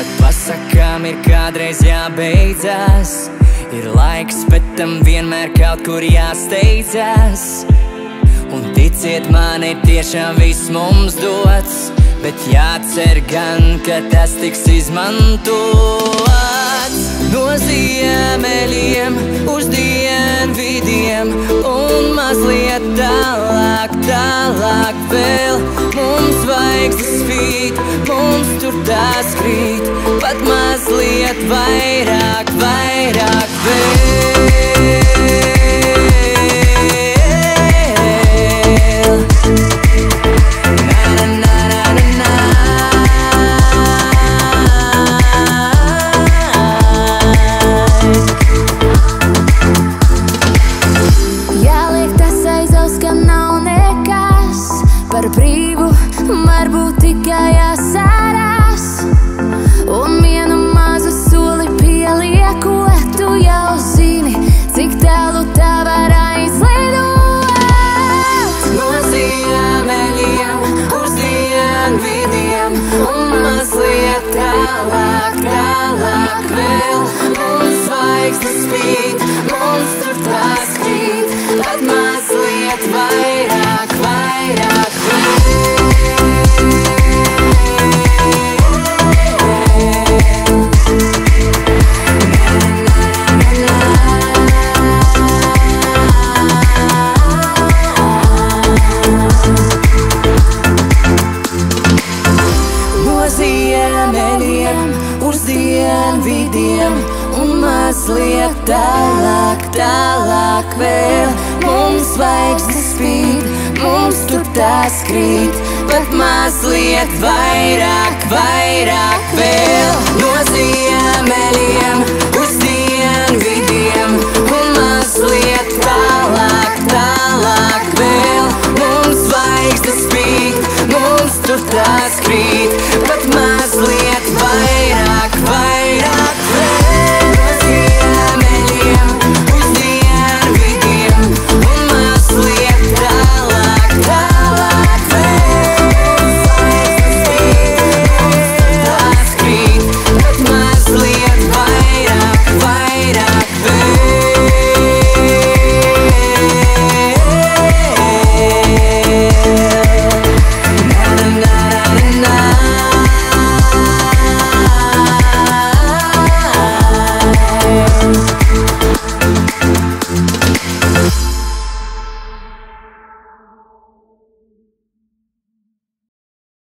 Pat pasakām ir kādreiz jābeidzas. Ir laiks, bet tam vienmēr kaut kur jāsteidzas. Un ticiet man, ir tiešām viss mums dots Bet jācer gan, ka tas tiks izmantots. No ziemeļiem uz dienvidiem Un mazliet tālāk, tālāk vēl Mums zvaigznes spīd, mums tur tās krīt Pat mazliet vairāk, vairāk vēl. Jāliek tas aizaus, ka nav nekas par brīvu, varbūt tikai jāsārās. ziemeļiem, uz dienvidiem un mazliet tālāk, tālāk vēl. Mums zvaigznes spīd, mums tur tās krīt, pat mazliet vairāk, vairāk vēl. No ziemeļiem, uz dienvidiem un mazliet tālāk, tālāk vēl. Mums zvaigznes spīd, mums tur tās krīt.